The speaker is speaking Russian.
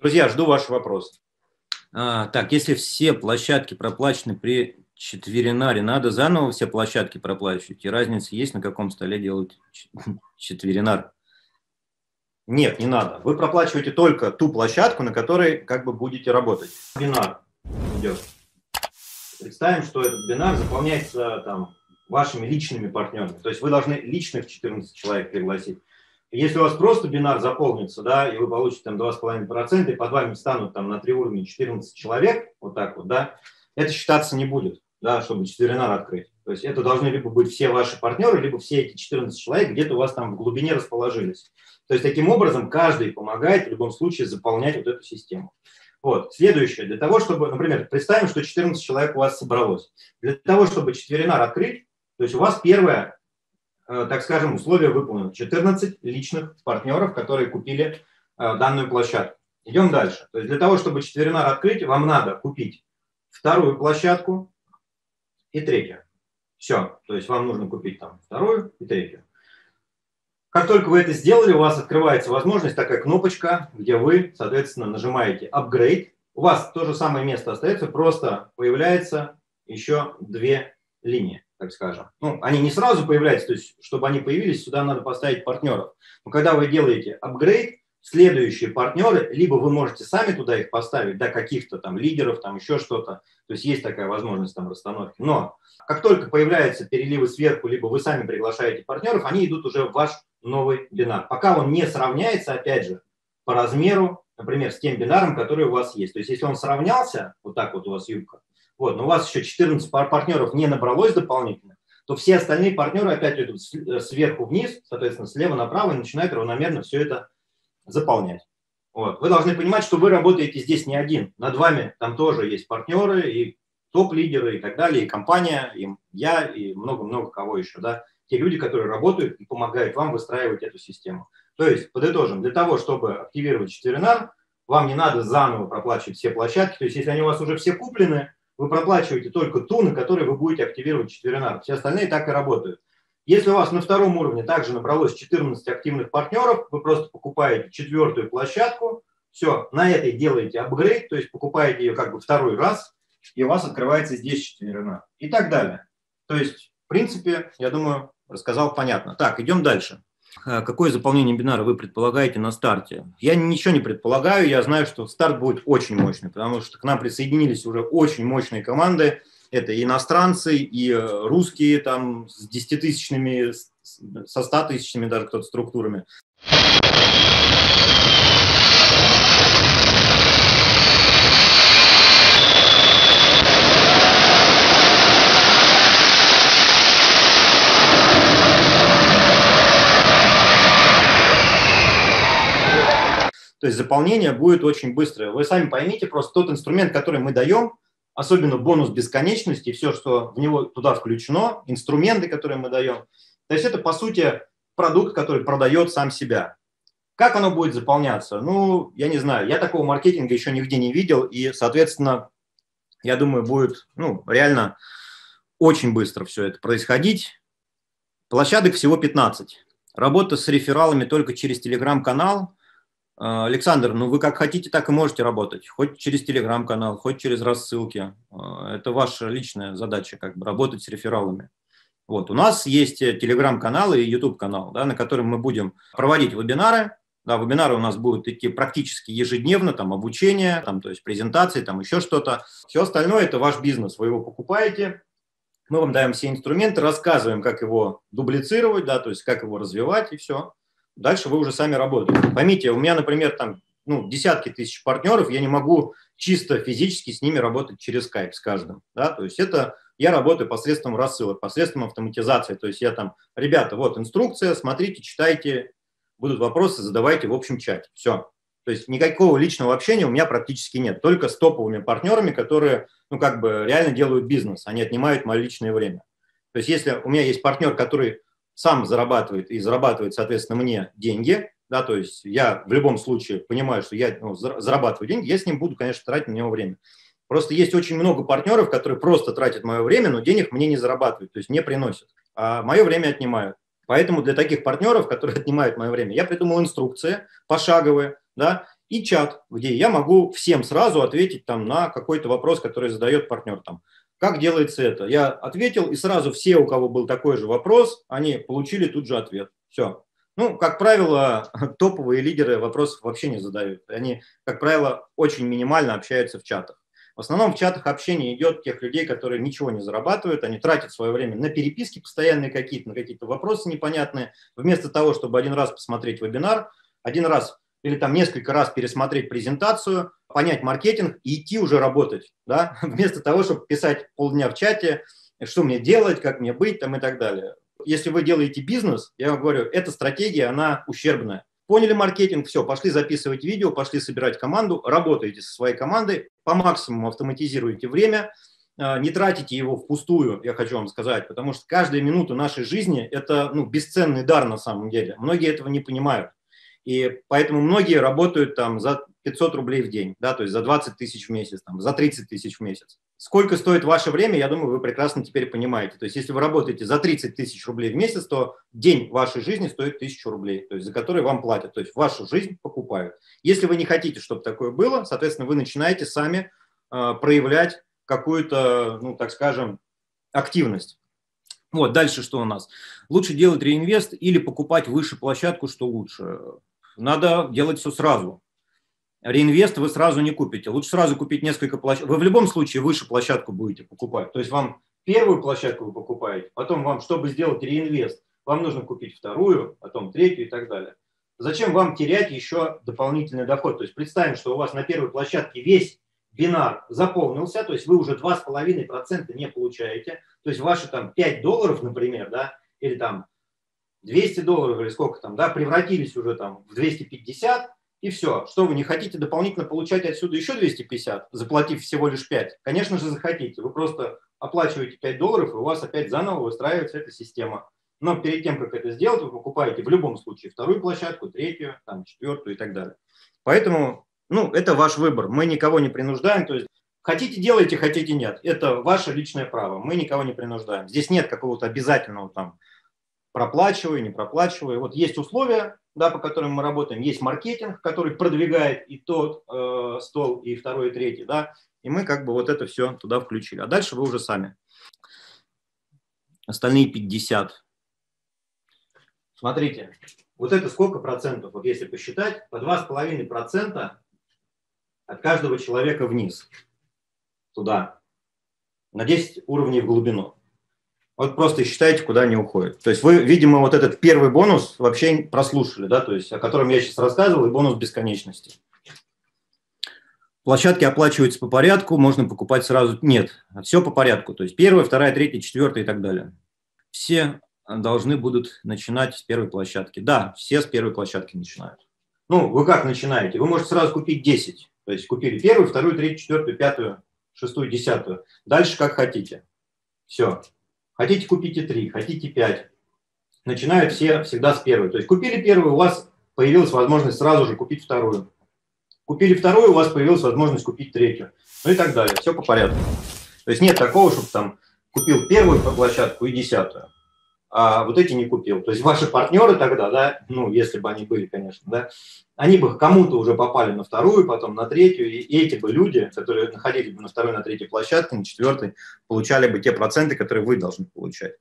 Друзья, жду ваш вопрос. А, так, если все площадки проплачены при четверинаре, надо заново все площадки проплачивать? И разница есть, на каком столе делать четверинар? Нет, не надо. Вы проплачиваете только ту площадку, на которой как бы будете работать. Бинар идет. Представим, что этот бинар заполняется там вашими личными партнерами. То есть вы должны личных 14 человек пригласить. Если у вас просто бинар заполнится, да, и вы получите там 2,5%, и под вами станут там на три уровня 14 человек, вот так вот, да, это считаться не будет, да, чтобы четверинар открыть. То есть это должны либо быть все ваши партнеры, либо все эти 14 человек где-то у вас там в глубине расположились. То есть таким образом каждый помогает в любом случае заполнять вот эту систему. Вот. Следующее. Для того, чтобы, например, представим, что 14 человек у вас собралось. Для того, чтобы четверинар открыть, то есть у вас первое так скажем, условия выполнены. 14 личных партнеров, которые купили э, данную площадку. Идем дальше. То есть для того, чтобы четверинар открыть, вам надо купить вторую площадку и третью. Все. То есть вам нужно купить там вторую и третью. Как только вы это сделали, у вас открывается возможность, такая кнопочка, где вы, соответственно, нажимаете Upgrade. У вас то же самое место остается, просто появляется еще две линии так скажем. Ну, они не сразу появляются, то есть, чтобы они появились, сюда надо поставить партнеров. Но когда вы делаете апгрейд, следующие партнеры, либо вы можете сами туда их поставить, да, каких-то там лидеров, там еще что-то, то есть есть такая возможность там расстановки. Но как только появляются переливы сверху, либо вы сами приглашаете партнеров, они идут уже в ваш новый бинар. Пока он не сравняется, опять же, по размеру, например, с тем бинаром, который у вас есть. То есть если он сравнялся, вот так вот у вас юбка, вот, но у вас еще 14 партнеров не набралось дополнительно, то все остальные партнеры опять идут э, сверху вниз, соответственно, слева направо и начинают равномерно все это заполнять. Вот. Вы должны понимать, что вы работаете здесь не один. Над вами там тоже есть партнеры и топ-лидеры и так далее, и компания, и я, и много-много кого еще. Да? Те люди, которые работают и помогают вам выстраивать эту систему. То есть, подытожим, для того, чтобы активировать четверинар, вам не надо заново проплачивать все площадки. То есть, если они у вас уже все куплены, вы проплачиваете только ту, на которой вы будете активировать четверинар. Все остальные так и работают. Если у вас на втором уровне также набралось 14 активных партнеров, вы просто покупаете четвертую площадку, все, на этой делаете апгрейд, то есть покупаете ее как бы второй раз, и у вас открывается здесь четверинар. И так далее. То есть, в принципе, я думаю, рассказал понятно. Так, идем дальше. А какое заполнение бинара вы предполагаете на старте? Я ничего не предполагаю, я знаю, что старт будет очень мощный, потому что к нам присоединились уже очень мощные команды. Это иностранцы, и э, русские там с десятитысячными, со ста тысячными даже кто-то структурами. То есть заполнение будет очень быстрое. Вы сами поймите, просто тот инструмент, который мы даем, особенно бонус бесконечности, все, что в него туда включено, инструменты, которые мы даем, то есть это, по сути, продукт, который продает сам себя. Как оно будет заполняться? Ну, я не знаю, я такого маркетинга еще нигде не видел, и, соответственно, я думаю, будет ну, реально очень быстро все это происходить. Площадок всего 15. Работа с рефералами только через телеграм-канал – Александр, ну вы как хотите, так и можете работать. Хоть через телеграм-канал, хоть через рассылки. А, это ваша личная задача, как бы работать с рефералами. Вот. У нас есть э, телеграм-канал и YouTube-канал, да, на котором мы будем проводить вебинары. Да, вебинары у нас будут идти практически ежедневно, там обучение, там, то есть презентации, там еще что-то. Все остальное – это ваш бизнес. Вы его покупаете, мы вам даем все инструменты, рассказываем, как его дублицировать, да, то есть как его развивать и все дальше вы уже сами работаете. Поймите, у меня, например, там ну, десятки тысяч партнеров, я не могу чисто физически с ними работать через Skype с каждым. Да? То есть это я работаю посредством рассылок, посредством автоматизации. То есть я там, ребята, вот инструкция, смотрите, читайте, будут вопросы, задавайте в общем чате. Все. То есть никакого личного общения у меня практически нет. Только с топовыми партнерами, которые, ну, как бы реально делают бизнес. Они отнимают мое личное время. То есть если у меня есть партнер, который сам зарабатывает и зарабатывает, соответственно, мне деньги, да, то есть я в любом случае понимаю, что я ну, зарабатываю деньги, я с ним буду, конечно, тратить на него время. Просто есть очень много партнеров, которые просто тратят мое время, но денег мне не зарабатывают, то есть не приносят, а мое время отнимают. Поэтому для таких партнеров, которые отнимают мое время, я придумал инструкции пошаговые, да, и чат, где я могу всем сразу ответить там на какой-то вопрос, который задает партнер. Там, как делается это? Я ответил, и сразу все, у кого был такой же вопрос, они получили тут же ответ. Все. Ну, как правило, топовые лидеры вопросов вообще не задают. Они, как правило, очень минимально общаются в чатах. В основном в чатах общение идет тех людей, которые ничего не зарабатывают, они тратят свое время на переписки постоянные какие-то, на какие-то вопросы непонятные. Вместо того, чтобы один раз посмотреть вебинар, один раз или там несколько раз пересмотреть презентацию, понять маркетинг и идти уже работать, да, вместо того, чтобы писать полдня в чате, что мне делать, как мне быть там и так далее. Если вы делаете бизнес, я вам говорю, эта стратегия, она ущербная. Поняли маркетинг, все, пошли записывать видео, пошли собирать команду, работаете со своей командой, по максимуму автоматизируете время, а, не тратите его впустую, я хочу вам сказать, потому что каждая минута нашей жизни – это ну, бесценный дар на самом деле. Многие этого не понимают. И поэтому многие работают там за 500 рублей в день, да, то есть за 20 тысяч в месяц, там, за 30 тысяч в месяц. Сколько стоит ваше время, я думаю, вы прекрасно теперь понимаете. То есть если вы работаете за 30 тысяч рублей в месяц, то день вашей жизни стоит 1000 рублей, то есть за который вам платят, то есть вашу жизнь покупают. Если вы не хотите, чтобы такое было, соответственно, вы начинаете сами э, проявлять какую-то, ну, так скажем, активность. Вот, дальше что у нас? Лучше делать реинвест или покупать выше площадку, что лучше? Надо делать все сразу. Реинвест вы сразу не купите. Лучше сразу купить несколько площадок. Вы в любом случае выше площадку будете покупать. То есть вам первую площадку вы покупаете, потом вам, чтобы сделать реинвест, вам нужно купить вторую, потом третью и так далее. Зачем вам терять еще дополнительный доход? То есть представим, что у вас на первой площадке весь бинар заполнился, то есть вы уже 2,5% не получаете. То есть ваши там 5 долларов, например, да, или там 200 долларов или сколько там, да, превратились уже там в 250, и все. Что вы не хотите дополнительно получать отсюда еще 250, заплатив всего лишь 5? Конечно же захотите. Вы просто оплачиваете 5 долларов, и у вас опять заново выстраивается эта система. Но перед тем, как это сделать, вы покупаете в любом случае вторую площадку, третью, там, четвертую и так далее. Поэтому, ну, это ваш выбор. Мы никого не принуждаем. То есть хотите делайте, хотите нет. Это ваше личное право. Мы никого не принуждаем. Здесь нет какого-то обязательного там проплачиваю, не проплачиваю. Вот есть условия, да, по которым мы работаем, есть маркетинг, который продвигает и тот э, стол, и второй, и третий, да, и мы как бы вот это все туда включили. А дальше вы уже сами. Остальные 50. Смотрите, вот это сколько процентов, вот если посчитать, по 2,5 процента от каждого человека вниз, туда, на 10 уровней в глубину. Вот просто считайте, куда они уходят. То есть вы, видимо, вот этот первый бонус вообще прослушали, да, то есть о котором я сейчас рассказывал, и бонус бесконечности. Площадки оплачиваются по порядку, можно покупать сразу. Нет, все по порядку. То есть первая, вторая, третья, четвертая и так далее. Все должны будут начинать с первой площадки. Да, все с первой площадки начинают. Ну, вы как начинаете? Вы можете сразу купить 10. То есть купили первую, вторую, третью, четвертую, пятую, шестую, десятую. Дальше как хотите. Все. Хотите, купите три, хотите пять. Начинают все всегда с первой. То есть купили первую, у вас появилась возможность сразу же купить вторую. Купили вторую, у вас появилась возможность купить третью. Ну и так далее. Все по порядку. То есть нет такого, чтобы там купил первую площадку и десятую а вот эти не купил. То есть ваши партнеры тогда, да, ну, если бы они были, конечно, да, они бы кому-то уже попали на вторую, потом на третью, и эти бы люди, которые находились бы на второй, на третьей площадке, на четвертой, получали бы те проценты, которые вы должны получать.